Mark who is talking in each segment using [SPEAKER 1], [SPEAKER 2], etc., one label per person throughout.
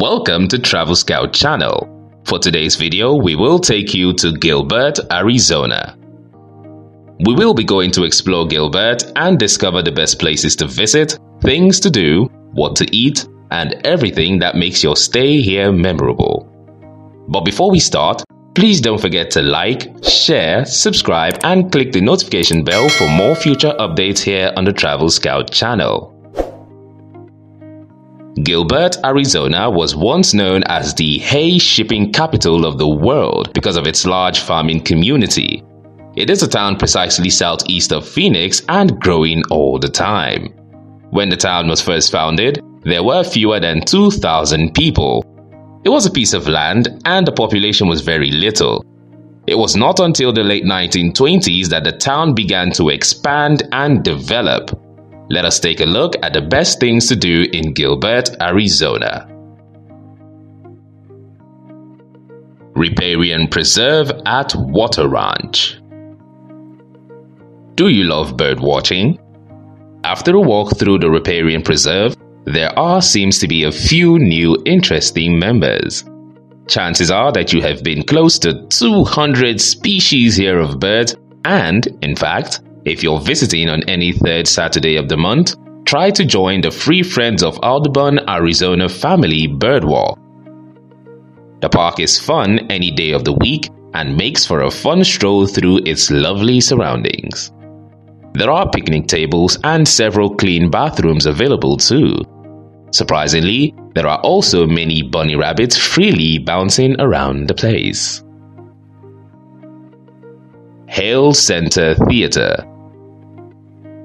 [SPEAKER 1] Welcome to Travel Scout channel. For today's video, we will take you to Gilbert, Arizona. We will be going to explore Gilbert and discover the best places to visit, things to do, what to eat, and everything that makes your stay here memorable. But before we start, please don't forget to like, share, subscribe, and click the notification bell for more future updates here on the Travel Scout channel. Gilbert, Arizona was once known as the hay shipping capital of the world because of its large farming community. It is a town precisely southeast of Phoenix and growing all the time. When the town was first founded, there were fewer than 2,000 people. It was a piece of land and the population was very little. It was not until the late 1920s that the town began to expand and develop. Let us take a look at the best things to do in Gilbert, Arizona. Riparian Preserve at Water Ranch. Do you love bird watching? After a walk through the Riparian Preserve, there are seems to be a few new interesting members. Chances are that you have been close to 200 species here of birds and, in fact, if you're visiting on any third Saturday of the month, try to join the Free Friends of Audubon, Arizona Family Bird Walk. The park is fun any day of the week and makes for a fun stroll through its lovely surroundings. There are picnic tables and several clean bathrooms available too. Surprisingly, there are also many bunny rabbits freely bouncing around the place. Hale Center Theater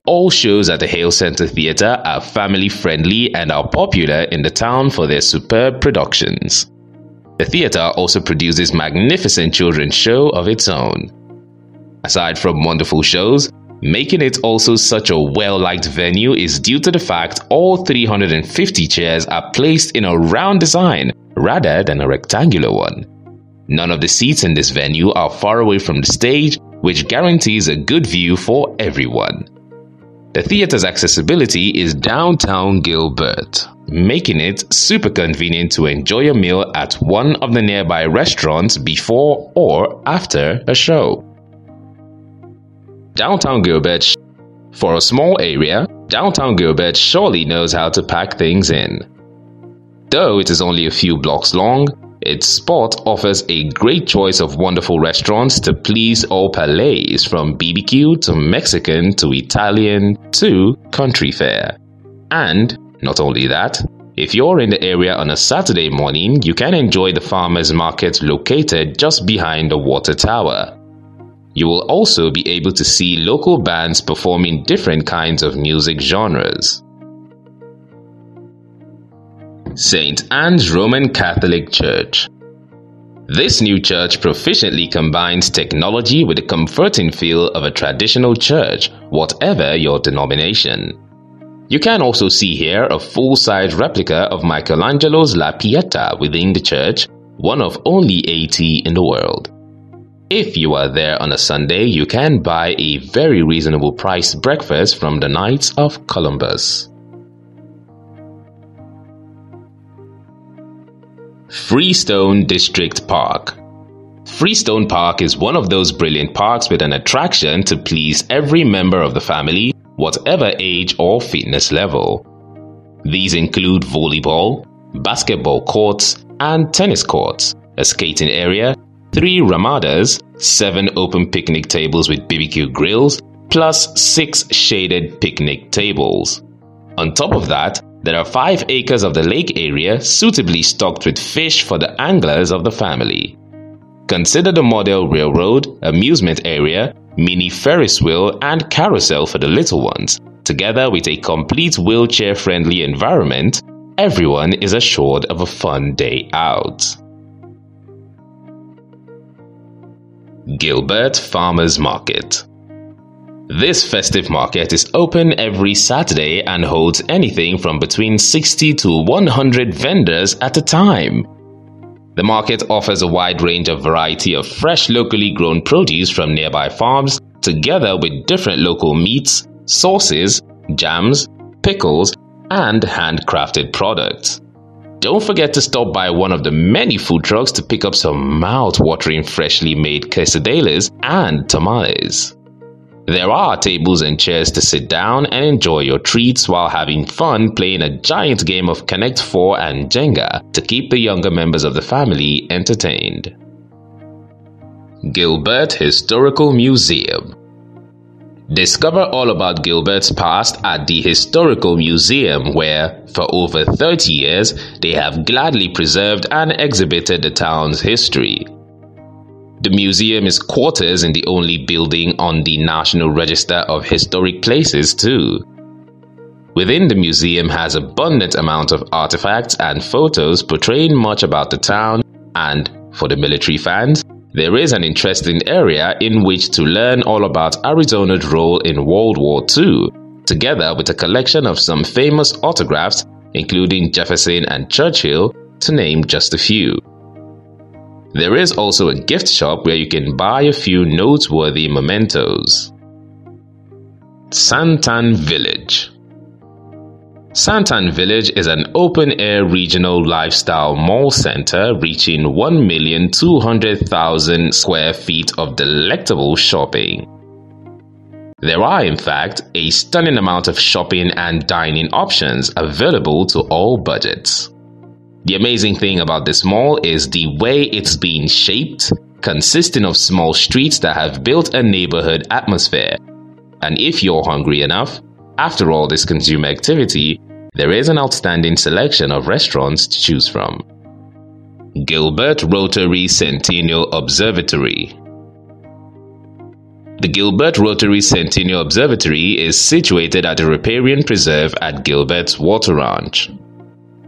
[SPEAKER 1] all shows at the Hale Center Theatre are family friendly and are popular in the town for their superb productions. The theatre also produces magnificent children's show of its own. Aside from wonderful shows, making it also such a well-liked venue is due to the fact all 350 chairs are placed in a round design rather than a rectangular one. None of the seats in this venue are far away from the stage, which guarantees a good view for everyone. The theater's accessibility is downtown Gilbert, making it super convenient to enjoy a meal at one of the nearby restaurants before or after a show. Downtown Gilbert For a small area, downtown Gilbert surely knows how to pack things in. Though it is only a few blocks long, its spot offers a great choice of wonderful restaurants to please all palates from BBQ to Mexican to Italian to country fare. And, not only that, if you're in the area on a Saturday morning, you can enjoy the farmers market located just behind the water tower. You will also be able to see local bands performing different kinds of music genres. St. Anne's Roman Catholic Church. This new church proficiently combines technology with the comforting feel of a traditional church, whatever your denomination. You can also see here a full-size replica of Michelangelo's La Pieta within the church, one of only 80 in the world. If you are there on a Sunday, you can buy a very reasonable priced breakfast from the Knights of Columbus. Freestone District Park Freestone Park is one of those brilliant parks with an attraction to please every member of the family, whatever age or fitness level. These include volleyball, basketball courts, and tennis courts, a skating area, three ramadas, seven open picnic tables with BBQ grills, plus six shaded picnic tables. On top of that, there are 5 acres of the lake area suitably stocked with fish for the anglers of the family. Consider the model railroad, amusement area, mini Ferris wheel and carousel for the little ones. Together with a complete wheelchair-friendly environment, everyone is assured of a fun day out. Gilbert Farmers Market this festive market is open every Saturday and holds anything from between 60 to 100 vendors at a time. The market offers a wide range of variety of fresh locally grown produce from nearby farms together with different local meats, sauces, jams, pickles, and handcrafted products. don't forget to stop by one of the many food trucks to pick up some mouth-watering freshly made quesadillas and tamales. There are tables and chairs to sit down and enjoy your treats while having fun playing a giant game of Connect 4 and Jenga to keep the younger members of the family entertained. Gilbert Historical Museum Discover all about Gilbert's past at the Historical Museum where, for over 30 years, they have gladly preserved and exhibited the town's history. The museum is quarters in the only building on the National Register of Historic Places too. Within the museum has abundant amount of artifacts and photos portraying much about the town and, for the military fans, there is an interesting area in which to learn all about Arizona's role in World War II, together with a collection of some famous autographs including Jefferson and Churchill, to name just a few. There is also a gift shop where you can buy a few noteworthy mementos. Santan Village Santan Village is an open-air regional lifestyle mall center reaching 1,200,000 square feet of delectable shopping. There are, in fact, a stunning amount of shopping and dining options available to all budgets. The amazing thing about this mall is the way it's being shaped, consisting of small streets that have built a neighborhood atmosphere. And if you're hungry enough, after all this consumer activity, there is an outstanding selection of restaurants to choose from. Gilbert Rotary Centennial Observatory The Gilbert Rotary Centennial Observatory is situated at the riparian preserve at Gilbert's Water Ranch.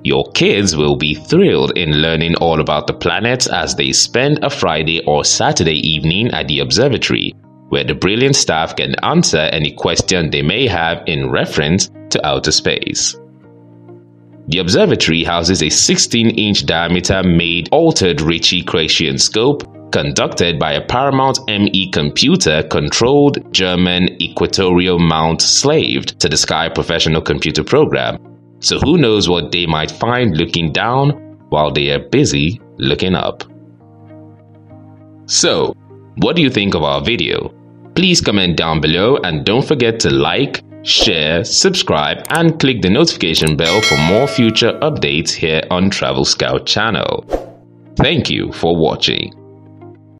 [SPEAKER 1] Your kids will be thrilled in learning all about the planets as they spend a Friday or Saturday evening at the observatory, where the brilliant staff can answer any question they may have in reference to outer space. The observatory houses a 16-inch diameter made altered Ritchey-Chrétien scope conducted by a Paramount ME computer controlled German equatorial mount slaved to the Sky Professional Computer Program so who knows what they might find looking down while they are busy looking up. So, what do you think of our video? Please comment down below and don't forget to like, share, subscribe and click the notification bell for more future updates here on Travel Scout channel. Thank you for watching.